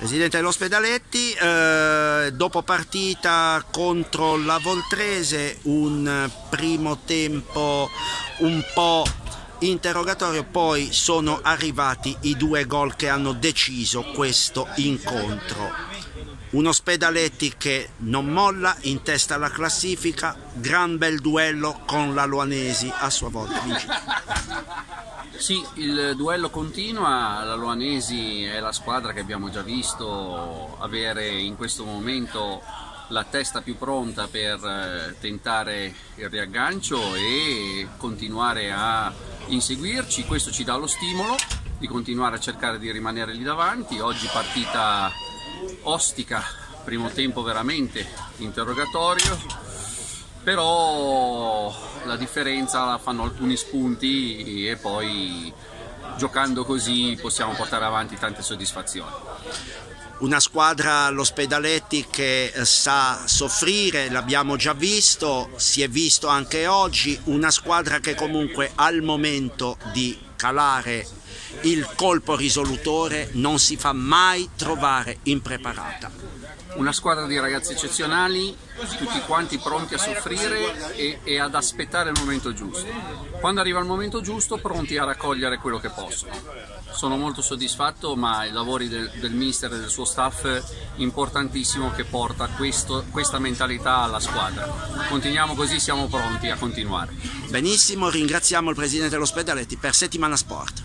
Presidente dell'Ospedaletti, eh, dopo partita contro la Voltrese, un primo tempo un po' interrogatorio, poi sono arrivati i due gol che hanno deciso questo incontro. Un Ospedaletti che non molla, in testa alla classifica, gran bel duello con la Luanesi a sua volta. Sì, il duello continua, la Luanesi è la squadra che abbiamo già visto avere in questo momento la testa più pronta per eh, tentare il riaggancio e continuare a inseguirci, questo ci dà lo stimolo di continuare a cercare di rimanere lì davanti, oggi partita ostica, primo tempo veramente interrogatorio, però la differenza la fanno alcuni spunti e poi giocando così possiamo portare avanti tante soddisfazioni. Una squadra l'Ospedaletti che sa soffrire, l'abbiamo già visto, si è visto anche oggi, una squadra che comunque al momento di calare il colpo risolutore non si fa mai trovare impreparata una squadra di ragazzi eccezionali, tutti quanti pronti a soffrire e, e, ad aspettare il momento giusto. Quando arriva il momento giusto, pronti a raccogliere quello che possono. Sono molto soddisfatto, ma i lavori del, del mister e del suo staff importantissimo che porta questo, questa mentalità alla squadra. Continuiamo così, siamo pronti a continuare. Benissimo, ringraziamo il presidente dell'Ospedaletti per Settimana Sport.